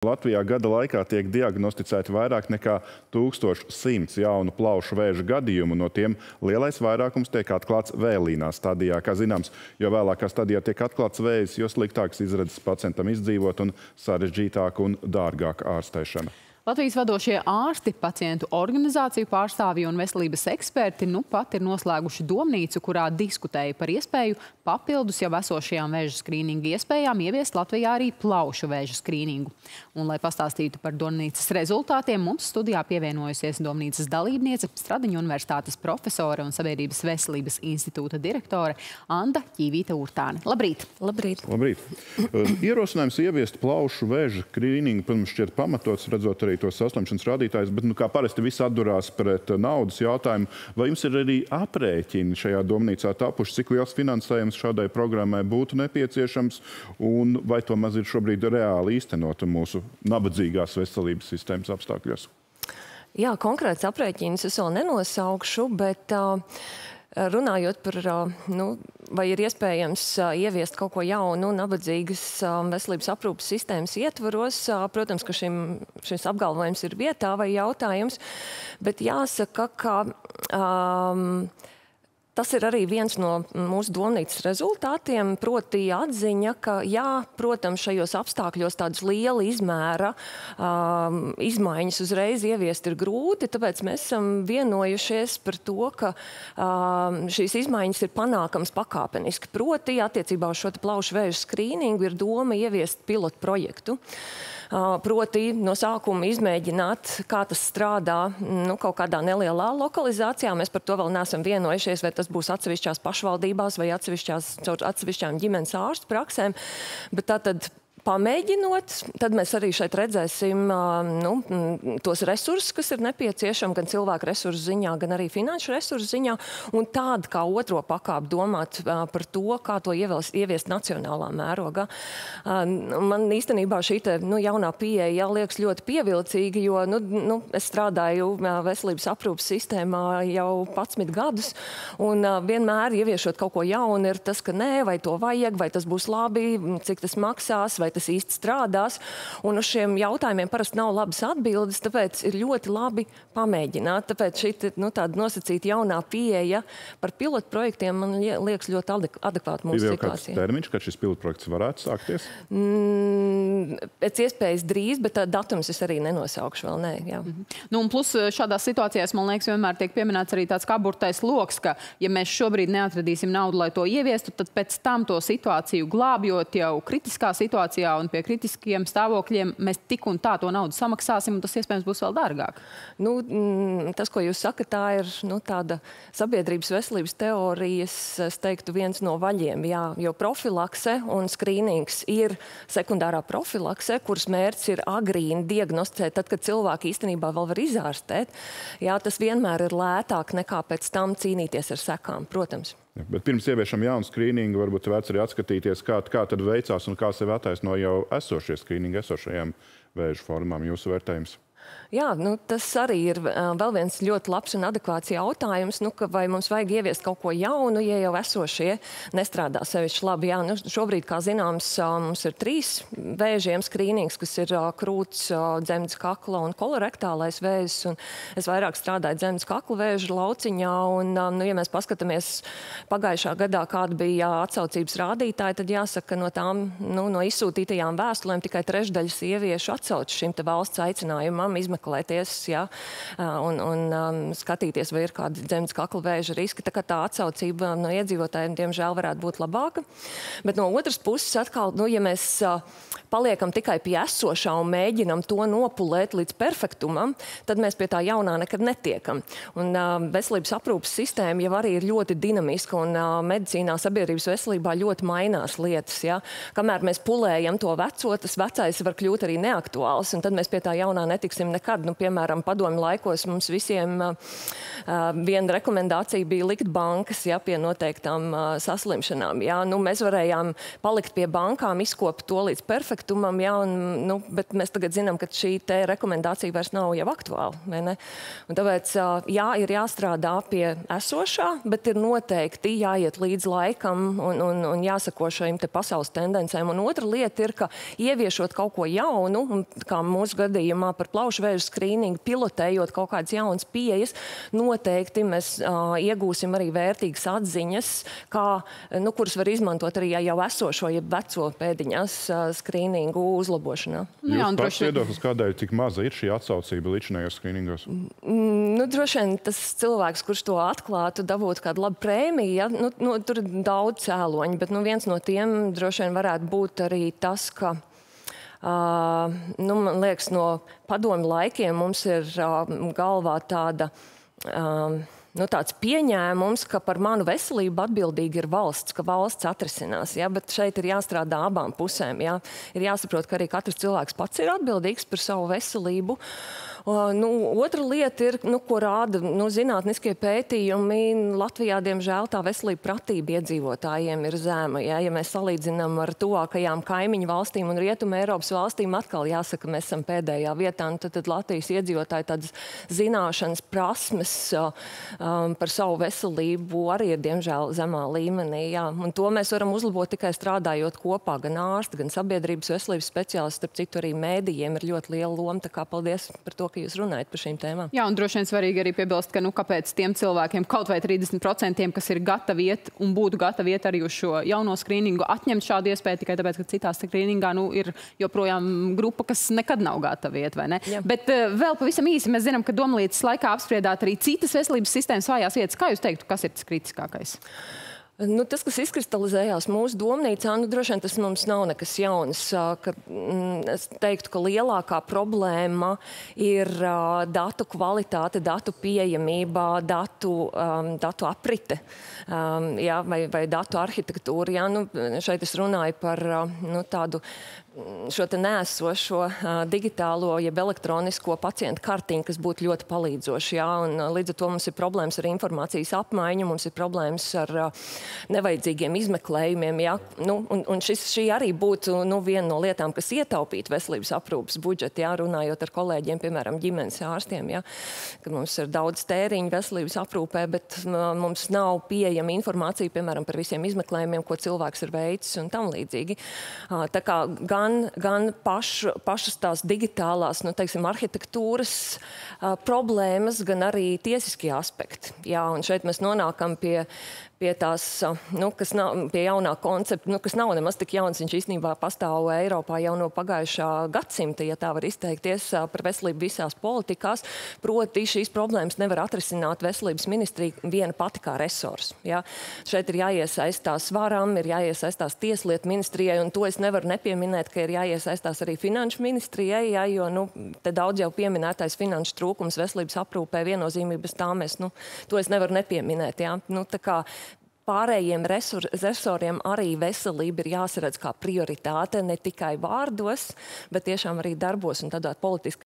Latvijā gada laikā tiek diagnosticēti vairāk nekā 1100 jaunu plaušu vēža gadījumu. No tiem lielais vairākums tiek atklāts vēlīnā stadijā. Kā zināms, jo vēlākā stadijā tiek atklāts vējs, jo sliktāks izredzes pacientam izdzīvot un sarežģītāka un dārgāka ārstēšana. Latvijas vadošie ārsti, pacientu organizāciju pārstāvji un veselības eksperti nu pat ir noslēguši domnīcu, kurā diskutēja par iespēju papildus jau esošajām vēža skrīninga iespējām ieviest Latvijā arī plaušu vēža skrīningu. Un, lai pastāstītu par domnīcas rezultātiem, mums studijā pievienojusies domnīcas dalībniece, Stradiņu universitātes profesore un Sabiedrības veselības institūta direktore Anda Ķīvīta Urtāne. Labrīt! Labrīt! Labrīt. Ierosinājums ieviest plaušu vēža skrīningu, protams, šķiet pamatots, redzot arī tos saslimšanas rādītājus, bet, nu, kā parasti viss atdurās pret naudas jautājumu, vai jums ir arī aprēķini šajā domnīcā tapuši, cik liels finansējums šādai programmai būtu nepieciešams, un vai to maz ir šobrīd reāli īstenota mūsu nabadzīgās veselības sistēmas apstākļos? Jā, konkrēts aprēķins es vēl nenosaukšu, bet uh, runājot par, nu, vai ir iespējams ieviest kaut ko jaunu nabadzīgas veselības aprūpas sistēmas ietvaros, protams, ka šim, šis apgalvojums ir vietā vai jautājums, bet jāsaka, ka um, Tas ir arī viens no mūsu domnīcas rezultātiem, proti atziņa, ka, jā, protams, šajos apstākļos tādas liela izmēra um, izmaiņas uzreiz ieviest ir grūti, tāpēc mēs esam vienojušies par to, ka um, šīs izmaiņas ir panākams pakāpeniski. Proti, attiecībā uz šo plaušu vēža skrīningu ir doma ieviest pilotu projektu. Proti, no sākuma izmēģināt, kā tas strādā nu, kaut kādā nelielā lokalizācijā. Mēs par to vēl neesam vienojušies, vai tas būs atsevišķās pašvaldībās vai atsevišķās, caur atsevišķām ģimenes ārstu praksēm. Bet tātad pamēģinot, tad mēs arī šeit redzēsim nu, tos resursus, kas ir nepieciešami gan cilvēku resursu ziņā, gan arī finanšu resursu ziņā. Un tādu kā otro pakāpi domāt par to, kā to ieviest, ieviest nacionālā mērogā. Man īstenībā šī te, nu, jaunā pieeja liekas ļoti pievilcīga, jo nu, nu, es strādāju veselības aprūpas sistēmā jau 11 gadus. Un vienmēr ieviešot kaut ko jaunu, ir tas, ka nē, vai to vajag, vai tas būs labi, cik tas maksās, vai vai tas īsti strādās. Un uz šiem jautājumiem parasti nav labas atbildes, tāpēc ir ļoti labi pamēģināt. Tāpēc šī nu, tāda nosacīta jaunā pieeja par pilotu projektiem man liekas ļoti adekvāta mūsu situācijai. Ir termiņš, kad šis pilotu projekts varētu sākties? Mm, pēc iespējas drīz, bet datums es arī nenosaukšu vēl. Nē, jā. mm -hmm. nu, plus šādās situācijās, man liekas, vienmēr tiek pieminēts arī tāds kaburtais loks, ka ja mēs šobrīd neatradīsim naudu, lai to ieviestu, tad pēc tam to situāciju glābjot jau kritiskā situācijā situācijā un pie kritiskiem stāvokļiem mēs tik un tā to naudu samaksāsim, un tas iespējams būs vēl dārgāk. Nu, mm, tas, ko jūs sakat, tā ir nu, tāda sabiedrības veselības teorijas, es teiktu, viens no vaļiem. Jā, jo profilakse un skrīnings ir sekundārā profilakse, kuras mērķis ir agrīni diagnosticēt, tad, kad cilvēki īstenībā vēl var izārstēt. Jā, tas vienmēr ir lētāk nekā pēc tam cīnīties ar sekām, protams. Bet pirms ieviešam jaunu skrīningu, varbūt vērts arī atskatīties, kā, kā tad veicās un kā sevi attaisno jau esošie skrīningi esošajām vēža formām. Jūsu vērtējums? Jā, nu, tas arī ir vēl viens ļoti labs un adekvāts jautājums. Nu, vai mums vajag ieviest kaut ko jaunu, ja jau esošie nestrādā sevišķi labi? Jā, nu, šobrīd, kā zināms, mums ir trīs vēžiem skrīnings, kas ir krūts, dzemdas kakla un kolorektālais vēzis. Un es vairāk strādāju dzemdas kakla vēža lauciņā. Un, nu, ja mēs paskatāmies pagājušā gadā, kāda bija atsaucības rādītāji, tad jāsaka, ka no tām nu, no izsūtītajām vēstulēm tikai trešdaļa sieviešu atsauc šim valsts aicinājumam izmeklēties ja, un, un um, skatīties, vai ir kādi dzemdas kakla vēža riski. Tā, tā atsaucība no iedzīvotājiem, diemžēl, varētu būt labāka. Bet no otras puses, atkal, nu, ja mēs uh, paliekam tikai pie esošā un mēģinam to nopulēt līdz perfektumam, tad mēs pie tā jaunā nekad netiekam. Un, uh, veselības aprūpas sistēma jau arī ir ļoti dinamiska un uh, medicīnā, sabiedrības veselībā ļoti mainās lietas. Ja? Kamēr mēs pulējam to veco, tas vecais var kļūt arī neaktuāls, un tad mēs pie tā jaunā netiksim neteiksim nekad. Nu, piemēram, padomu laikos mums visiem viena rekomendācija bija likt bankas ja, pie noteiktām saslimšanām. Ja. Nu, mēs varējām palikt pie bankām, izkopt to līdz perfektumam, ja, un, nu, bet mēs tagad zinām, ka šī rekomendācija vairs nav jau aktuāla. Tāpēc jā, ir jāstrādā pie esošā, bet ir noteikti jāiet līdz laikam un, un, un jāsako šīm pasaules tendencēm. Un otra lieta ir, ka ieviešot kaut ko jaunu, un, kā mūsu gadījumā par plaušu vēža skrīningu, pilotējot kaut kādas jaunas pieejas, noteikti mēs uh, iegūsim arī vērtīgas atziņas, kā, nu, kuras var izmantot arī jau esošo, jeb veco pēdiņās uh, skrīningu uzlabošanā. Nu, jā, un droši vien viedoklis, kādēļ tik maza ir šī atsaucība līdzinājos skrīningos? Mm, nu, droši vien tas cilvēks, kurš to atklātu, dabūtu kādu labu prēmiju, ja? nu, nu, tur ir daudz cēloņu, bet nu, viens no tiem droši vien varētu būt arī tas, ka nu, man liekas, no padomu laikiem mums ir galvā tāda. Uh, nu, tāds pieņēmums, ka par manu veselību atbildīga ir valsts, ka valsts atrisinās. Ja? Bet šeit ir jāstrādā abām pusēm. Ja? Ir jāsaprot, ka arī katrs cilvēks pats ir atbildīgs par savu veselību. Uh, Nu, otra lieta ir, nu, ko rāda nu, zinātniskie pētījumi. Latvijā, diemžēl, tā veselība pratība iedzīvotājiem ir zema. Ja, ja mēs salīdzinām ar tuvākajām kaimiņu valstīm un rietumu Eiropas valstīm, atkal jāsaka, mēs esam pēdējā vietā. Nu, tad, tad Latvijas iedzīvotāji tādas zināšanas, prasmes um, par savu veselību arī ir, diemžēl, zemā līmenī. Jā. Un to mēs varam uzlabot tikai strādājot kopā, gan ārsti, gan sabiedrības veselības speciālisti. Starp citu, arī mēdījiem ir ļoti liela loma. Tā kā paldies par to, ka jūs runājat par šīm tēmām. Jā, un droši vien svarīgi arī piebilst, ka nu, kāpēc tiem cilvēkiem, kaut vai 30%, kas ir gatavi iet un būtu gatavi iet arī uz šo jauno skrīningu, atņemt šādu iespēju tikai tāpēc, ka citā skrīningā nu, ir joprojām grupa, kas nekad nav gatava iet. Bet uh, vēl pavisam īsi mēs zinām, ka domlīdzes laikā apspriedāt arī citas veselības sistēmas vājās vietas. Kā jūs teiktu, kas ir tas kritiskākais? Nu, tas, kas izkristalizējās mūsu domnīcā, nu, droši vien tas mums nav nekas jauns. Ka, mm, es teiktu, ka lielākā problēma ir datu kvalitāte, datu pieejamība, datu, um, datu aprite um, jā, vai, vai datu arhitektūra. Jā, nu, šeit es runāju par nu, tādu šo nēsošo digitālo, jeb elektronisko pacientu kartiņu, kas būtu ļoti palīdzoši. Jā, un, līdz ar to mums ir problēmas ar informācijas apmaiņu, mums ir problēmas ar nevajadzīgiem izmeklējumiem. Jā. Nu, un, un šis, šī arī būtu nu, viena no lietām, kas ietaupītu veselības aprūpas budžetu, jā, runājot ar kolēģiem, piemēram, ģimenes ārstiem. Jā, kad mums ir daudz tēriņu veselības aprūpē, bet mums nav pieejama informācija, piemēram, par visiem izmeklējumiem, ko cilvēks ir veicis un tam līdzīgi. Tā kā gan gan, gan pašu, pašas tās digitālās nu, teiksim, arhitektūras uh, problēmas, gan arī tiesiskie aspekti. Jā, un šeit mēs nonākam pie, pie tās, nu, kas nav, pie jaunā koncepta, nu, kas nav nemaz tik jauns. Viņš īstenībā pastāv Eiropā jau no pagājušā gadsimta, ja tā var izteikties, par veselību visās politikās. Proti, šīs problēmas nevar atrisināt veselības ministrija viena pati kā resurs. Ja? Šeit ir jāiesaistās varam, ir jāiesaistās tieslietu ministrijai, un to es nevaru nepieminēt, ka ir jāiesaistās arī finanšu ministrijai, ja? jo nu, te daudz jau pieminētais finanšu trūkums veselības aprūpē viennozīmības tā mēs, nu, to es nevaru nepieminēt. Ja? Nu, pārējiem resur, resoriem arī veselība ir jāsaredz kā prioritāte ne tikai vārdos, bet tiešām arī darbos un tādā politiskā